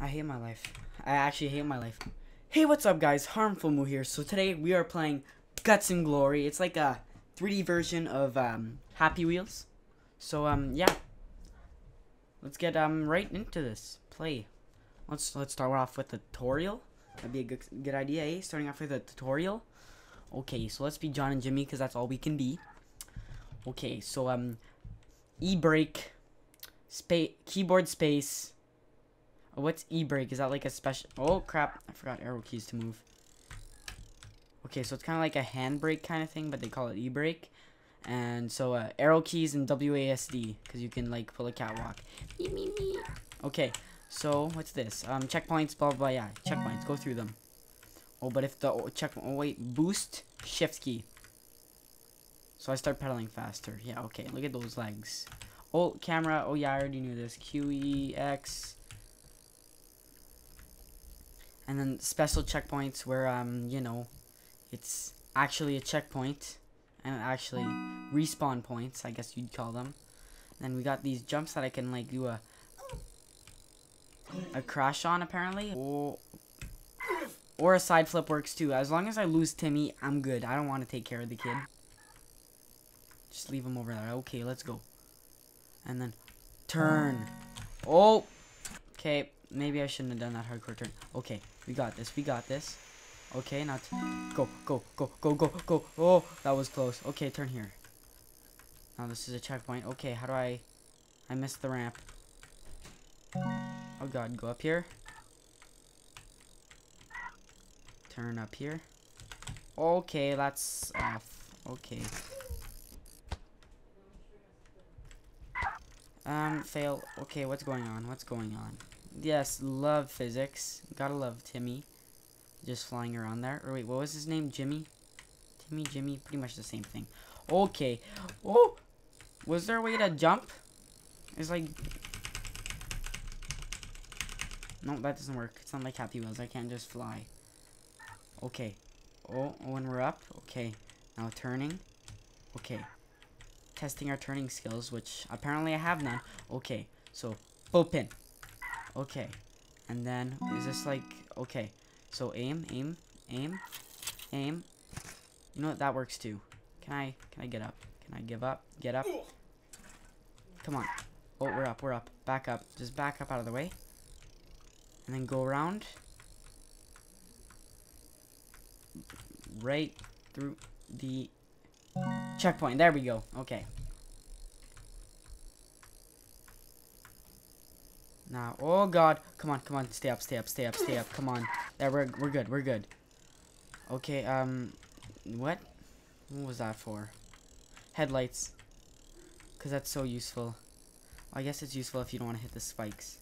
I hate my life. I actually hate my life. Hey, what's up, guys? Harmful Moo here. So today we are playing Guts and Glory. It's like a 3D version of um, Happy Wheels. So um, yeah. Let's get um right into this play. Let's let's start off with the tutorial. That'd be a good good idea, eh? Starting off with a tutorial. Okay, so let's be John and Jimmy because that's all we can be. Okay, so um, e brake, space, keyboard space. Oh, what's e brake? Is that like a special? Oh crap! I forgot arrow keys to move. Okay, so it's kind of like a handbrake kind of thing, but they call it e brake. And so uh, arrow keys and WASD because you can like pull a catwalk. Okay, so what's this? Um, checkpoints, blah blah. blah yeah, checkpoints. Go through them. Oh, but if the oh, check. Oh wait, boost shift key. So I start pedaling faster. Yeah, okay. Look at those legs. Oh, camera. Oh yeah, I already knew this. Q E X. And then special checkpoints where um you know, it's actually a checkpoint and actually respawn points. I guess you'd call them. then we got these jumps that I can like do a a crash on apparently. Oh. Or a side flip works too. As long as I lose Timmy, I'm good. I don't want to take care of the kid. Just leave him over there. Okay, let's go. And then turn. Oh. Okay, maybe I shouldn't have done that hardcore turn. Okay, we got this. We got this. Okay, now go, go, go, go, go, go. Oh, that was close. Okay, turn here. Now this is a checkpoint. Okay, how do I... I missed the ramp. Oh god, go up here. Turn up here. Okay, that's off. Okay. Um, fail. Okay, what's going on? What's going on? Yes, love physics. Gotta love Timmy. Just flying around there. Or wait, what was his name? Jimmy? Timmy, Jimmy? Pretty much the same thing. Okay. Oh! Was there a way to jump? It's like... No, that doesn't work. It's not like Happy Wheels. I can't just fly. Okay. Oh, when we're up. Okay. Now turning. Okay. Testing our turning skills, which apparently I have none. Okay. So, pin. Okay. And then, is this like... Okay. So, aim, aim, aim, aim. You know what? That works too. Can I... Can I get up? Can I give up? Get up? Come on. Oh, we're up. We're up. Back up. Just back up out of the way. And then go around. right through the checkpoint. There we go. Okay. Now, oh god. Come on, come on. Stay up, stay up, stay up, stay up. Come on. There, we're, we're good, we're good. Okay, um, what? What was that for? Headlights. Because that's so useful. I guess it's useful if you don't want to hit the spikes.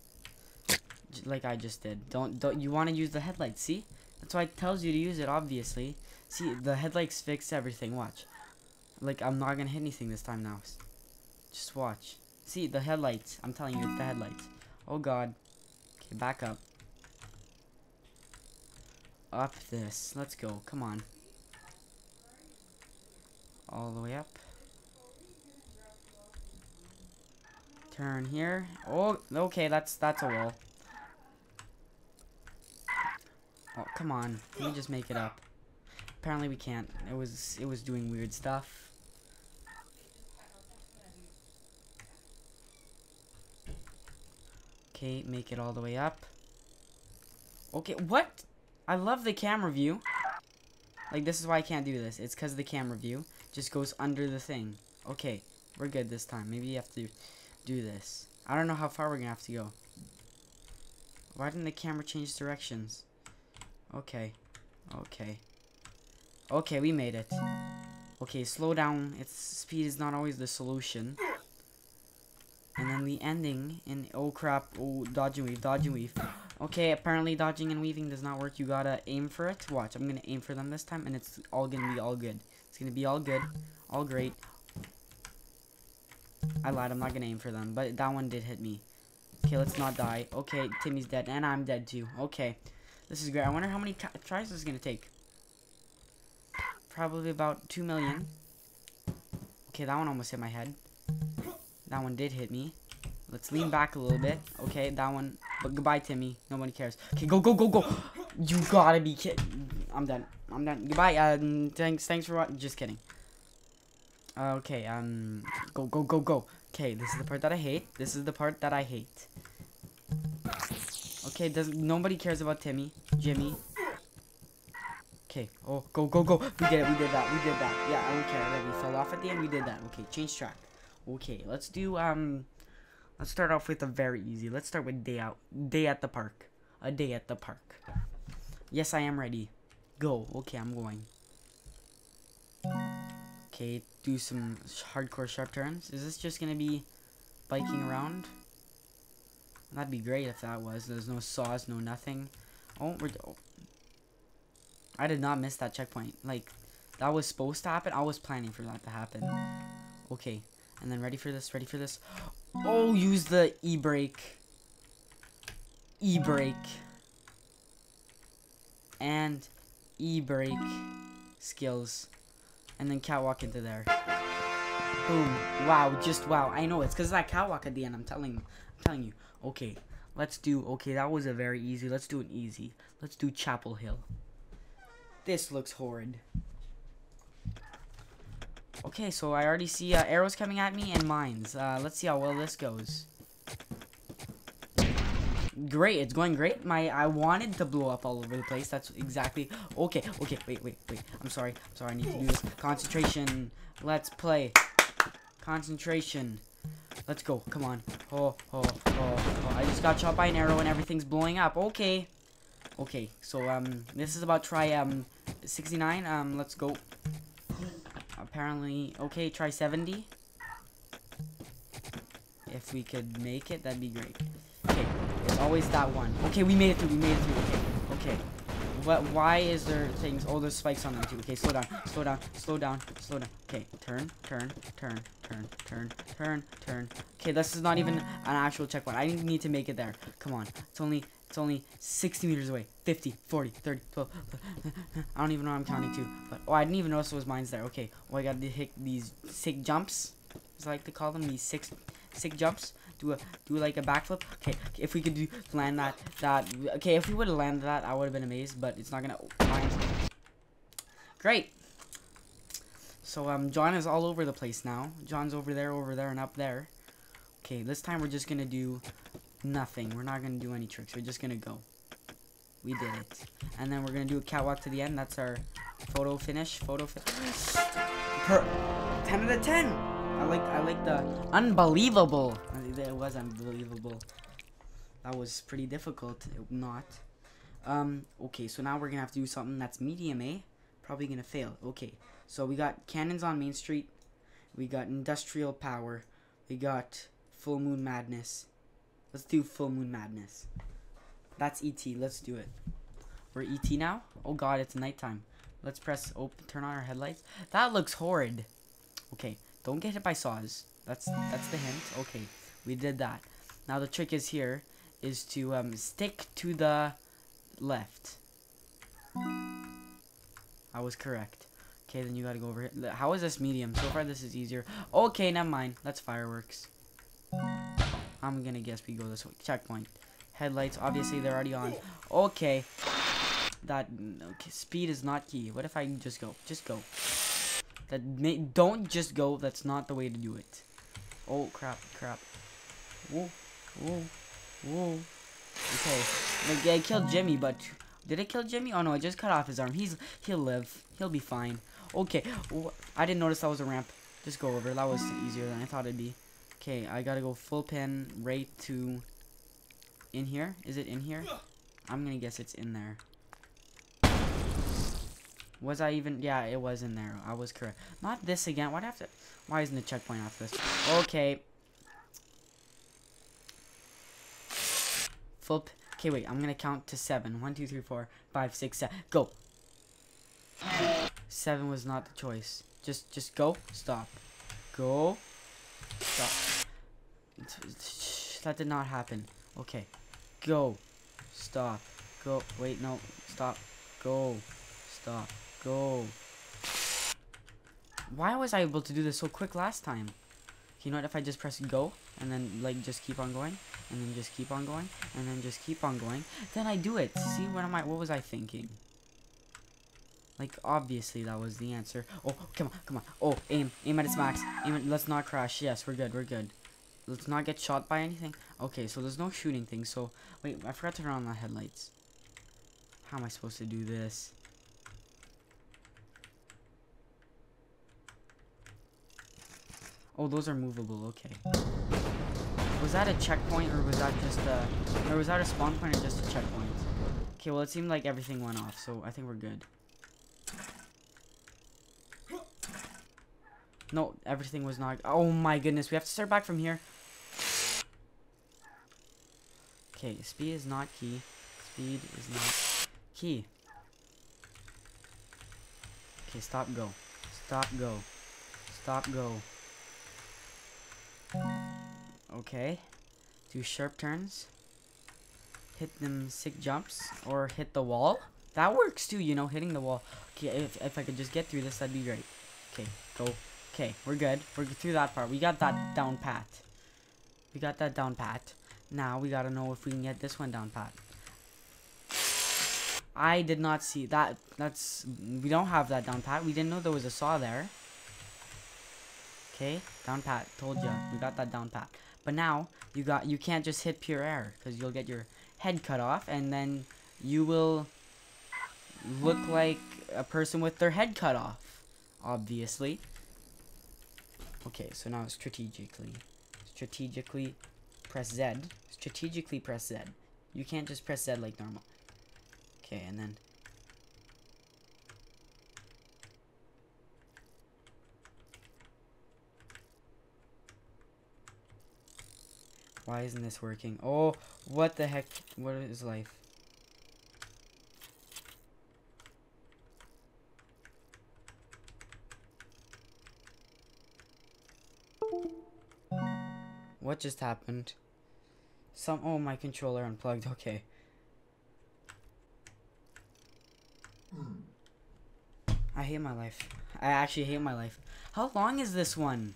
Like I just did. Don't, don't, you want to use the headlights, see? That's why it tells you to use it, obviously. See, the headlights fix everything. Watch. Like, I'm not gonna hit anything this time now. Just watch. See, the headlights. I'm telling you, it's the headlights. Oh, God. Okay, back up. Up this. Let's go. Come on. All the way up. Turn here. Oh, okay, that's that's a wall. Oh, come on. Let me just make it up. Apparently we can't. It was it was doing weird stuff. Okay, make it all the way up. Okay, what? I love the camera view. Like, this is why I can't do this. It's because the camera view just goes under the thing. Okay, we're good this time. Maybe you have to do this. I don't know how far we're going to have to go. Why didn't the camera change directions? Okay. Okay. Okay, we made it. Okay, slow down. Its speed is not always the solution. And then the ending in oh crap, oh dodge and weave, dodge and weave. Okay, apparently dodging and weaving does not work. You gotta aim for it. Watch, I'm gonna aim for them this time and it's all gonna be all good. It's gonna be all good, all great. I lied, I'm not gonna aim for them, but that one did hit me. Okay, let's not die. Okay, Timmy's dead, and I'm dead too. Okay, this is great. I wonder how many tries this is gonna take probably about 2 million. Okay, that one almost hit my head. That one did hit me. Let's lean back a little bit. Okay, that one. But goodbye, Timmy. Nobody cares. Okay, go, go, go, go. You gotta be kidding. I'm done. I'm done. Goodbye. Um, thanks, thanks for watching. Just kidding. Uh, okay, um, go, go, go, go. Okay, this is the part that I hate. This is the part that I hate. Okay, does nobody cares about Timmy, Jimmy. Okay, oh, go, go, go. We did it, we did that, we did that. Yeah, I don't care we fell off at the end, we did that. Okay, change track. Okay, let's do, um, let's start off with a very easy. Let's start with day out, day at the park. A day at the park. Yes, I am ready. Go. Okay, I'm going. Okay, do some hardcore sharp turns. Is this just gonna be biking around? That'd be great if that was. There's no saws, no nothing. Oh, we're. Oh. I did not miss that checkpoint. Like, that was supposed to happen. I was planning for that to happen. Okay, and then ready for this, ready for this. Oh, use the e-brake. E-brake. And e-brake skills. And then catwalk into there. Boom. Wow, just wow. I know, it's because that catwalk at the end, I'm telling I'm telling you. Okay, let's do, okay, that was a very easy. Let's do an easy. Let's do Chapel Hill. This looks horrid. Okay, so I already see uh, arrows coming at me and mines. Uh, let's see how well this goes. Great, it's going great. My I wanted to blow up all over the place. That's exactly okay. Okay, wait, wait, wait. I'm sorry. I'm sorry. I need to do this. Concentration. Let's play. Concentration. Let's go. Come on. Oh, oh, oh, oh. I just got shot by an arrow and everything's blowing up. Okay. Okay, so um, this is about try um 69. Um, let's go. Apparently, okay, try 70. If we could make it, that'd be great. Okay, it's always that one. Okay, we made it through. We made it through. Okay, okay. What? Why is there things? Oh, there's spikes on them too. Okay, slow down, slow down, slow down, slow down. Okay, turn, turn, turn, turn, turn, turn, turn. Okay, this is not even an actual checkpoint. I need to make it there. Come on, it's only it's only 60 meters away. 50, 40, 30, 12. I don't even know I'm counting to. But, oh, I didn't even notice was mines there. Okay. Oh, I got to hit these sick jumps. As I like to call them. These six sick jumps. Do a, do like a backflip. Okay. If we could do, land that, that. Okay, if we would have landed that, I would have been amazed. But it's not going to, mines. Great. So, um, John is all over the place now. John's over there, over there, and up there. Okay, this time we're just going to do Nothing. We're not going to do any tricks. We're just going to go. We did it. And then we're going to do a catwalk to the end. That's our photo finish. Photo finish. Per 10 out of 10. I like I like the unbelievable. It was unbelievable. That was pretty difficult. Not. Um, okay, so now we're going to have to do something that's medium A. Probably going to fail. Okay, so we got cannons on Main Street. We got industrial power. We got full moon madness. Let's do Full Moon Madness. That's ET. Let's do it. We're ET now? Oh god, it's nighttime. Let's press open, turn on our headlights. That looks horrid. Okay, don't get hit by saws. That's that's the hint. Okay, we did that. Now the trick is here is to um, stick to the left. I was correct. Okay, then you gotta go over here. How is this medium? So far this is easier. Okay, never mind. That's fireworks. I'm gonna guess we go this way. Checkpoint. Headlights, obviously they're already on. Okay. That, okay, speed is not key. What if I just go? Just go. That may, don't just go. That's not the way to do it. Oh, crap, crap. Whoa, whoa, whoa. Okay. Like, I killed Jimmy, but did it kill Jimmy? Oh no, I just cut off his arm. He's he'll live. He'll be fine. Okay. I didn't notice that was a ramp. Just go over. That was easier than I thought it'd be. Okay, I gotta go full pin right to in here. Is it in here? I'm gonna guess it's in there. Was I even? Yeah, it was in there. I was correct. Not this again. Why'd I have to? Why isn't the checkpoint after this? Okay. Full. Okay, wait. I'm gonna count to seven. One, two, three, four, five, six, seven. Go. Seven was not the choice. Just, just go. Stop. Go. Stop. That did not happen. Okay. Go. Stop. Go. Wait, no. Stop. Go. Stop. Go. Why was I able to do this so quick last time? You know what? If I just press go, and then like just keep on going, and then just keep on going, and then just keep on going. Then I do it. See what am I? What was I thinking? Like obviously that was the answer. Oh, come on, come on. Oh, aim, aim at its max. Aim at, let's not crash. Yes, we're good, we're good. Let's not get shot by anything. Okay, so there's no shooting thing. So wait, I forgot to turn on the headlights. How am I supposed to do this? Oh, those are movable. Okay. Was that a checkpoint or was that just a, or was that a spawn point or just a checkpoint? Okay, well it seemed like everything went off, so I think we're good. No, everything was not. Oh my goodness, we have to start back from here. Okay, speed is not key. Speed is not key. Okay, stop, go. Stop, go. Stop, go. Okay. Do sharp turns. Hit them sick jumps. Or hit the wall. That works too, you know, hitting the wall. Okay, if, if I could just get through this, that'd be great. Okay, go. Okay, we're good. We're through that part. We got that down pat. We got that down pat. Now we gotta know if we can get this one down pat. I did not see that. That's we don't have that down pat. We didn't know there was a saw there. Okay, down pat. Told you we got that down pat. But now you got you can't just hit pure air because you'll get your head cut off and then you will look like a person with their head cut off. Obviously. Okay, so now strategically. Strategically press Z. Strategically press Z. You can't just press Z like normal. Okay, and then... Why isn't this working? Oh, what the heck? What is life? Just happened? Some- oh, my controller unplugged, okay. Hmm. I hate my life. I actually hate my life. How long is this one?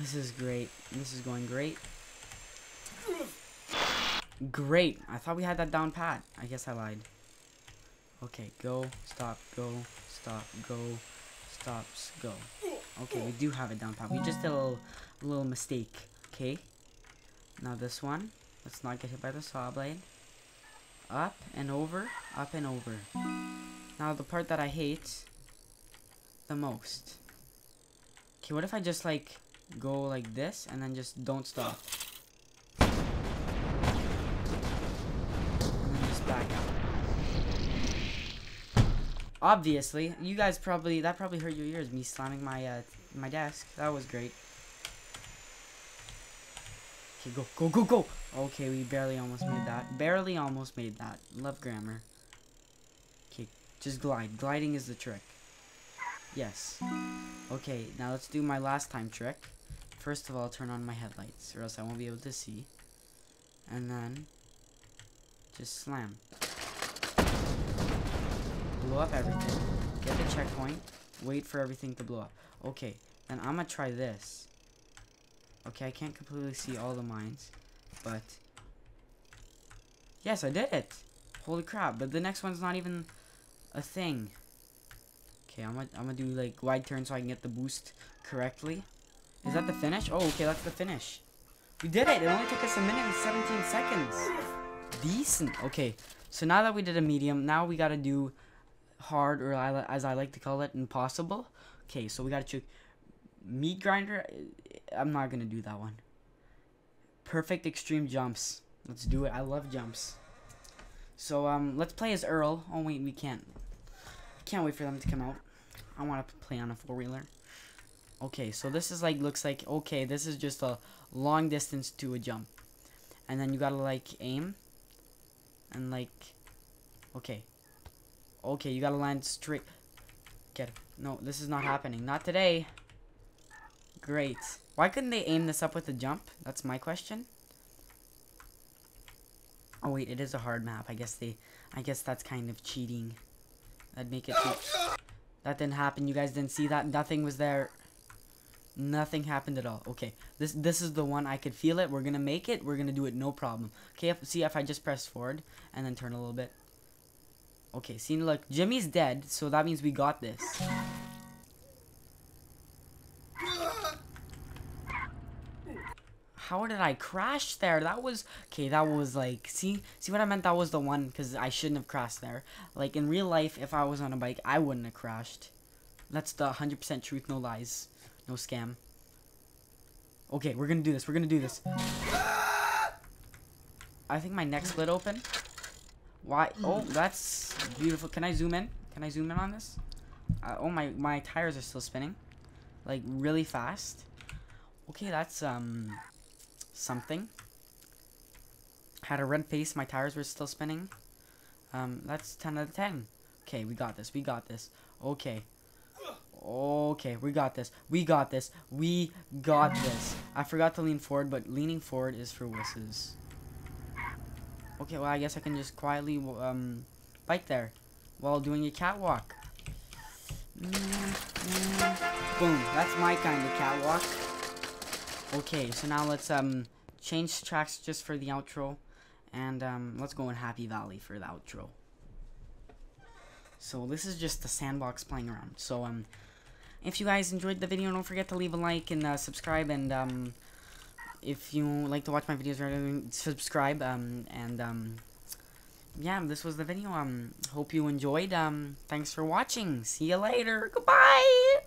This is great. This is going great. Great. I thought we had that down pat. I guess I lied. Okay, go, stop, go, stop, go, stops, go. Okay, we do have it down pat. We just did a little, a little mistake. Okay. Now this one. Let's not get hit by the saw blade. Up and over, up and over. Now the part that I hate the most. Okay, what if I just like go like this and then just don't stop? Obviously, you guys probably that probably hurt your ears me slamming my uh my desk. That was great. Okay, go, go, go, go. Okay, we barely almost made that. Barely almost made that. Love grammar. Okay, just glide. Gliding is the trick. Yes. Okay, now let's do my last time trick. First of all, turn on my headlights, or else I won't be able to see. And then, just slam. Blow up everything. Get the checkpoint. Wait for everything to blow up. Okay, then I'm gonna try this. Okay, I can't completely see all the mines, but yes, I did it. Holy crap! But the next one's not even a thing. Okay, I'm gonna I'm gonna do like wide turn so I can get the boost correctly. Is that the finish? Oh, okay, that's the finish. We did it. It only took us a minute and 17 seconds. Decent. Okay, so now that we did a medium, now we gotta do hard, or as I like to call it, impossible. Okay, so we gotta choose meat grinder. I'm not gonna do that one. Perfect extreme jumps. Let's do it. I love jumps. So um, let's play as Earl. Oh wait, we can't. Can't wait for them to come out. I want to play on a four wheeler. Okay, so this is like looks like okay. This is just a long distance to a jump, and then you gotta like aim, and like, okay, okay, you gotta land straight. Get him. no, this is not happening. Not today. Great. Why couldn't they aim this up with a jump? That's my question. Oh wait, it is a hard map. I guess they, I guess that's kind of cheating. That'd make it. That didn't happen. You guys didn't see that. Nothing was there. Nothing happened at all. Okay, this this is the one I could feel it. We're gonna make it. We're gonna do it no problem. Okay, if, see if I just press forward and then turn a little bit. Okay, see look, Jimmy's dead, so that means we got this. How did I crash there? That was okay. That was like see see what I meant. That was the one because I shouldn't have crashed there. Like in real life, if I was on a bike, I wouldn't have crashed. That's the hundred percent truth, no lies, no scam. Okay, we're gonna do this. We're gonna do this. I think my neck split open. Why? Oh, that's beautiful. Can I zoom in? Can I zoom in on this? Uh, oh, my my tires are still spinning, like really fast. Okay, that's um something. Had a red face, my tires were still spinning. Um, that's 10 out of 10. Okay, we got this, we got this. Okay. Okay, we got this. We got this. We got this. I forgot to lean forward, but leaning forward is for wusses. Okay, well, I guess I can just quietly um, bike there while doing a catwalk. Mm -hmm. Boom. That's my kind of catwalk. Okay, so now let's um change tracks just for the outro. And um, let's go in Happy Valley for the outro. So this is just the sandbox playing around. So um, if you guys enjoyed the video, don't forget to leave a like and uh, subscribe. And um, if you like to watch my videos, subscribe. Um, and um, yeah, this was the video. Um, hope you enjoyed. Um, thanks for watching. See you later. Goodbye.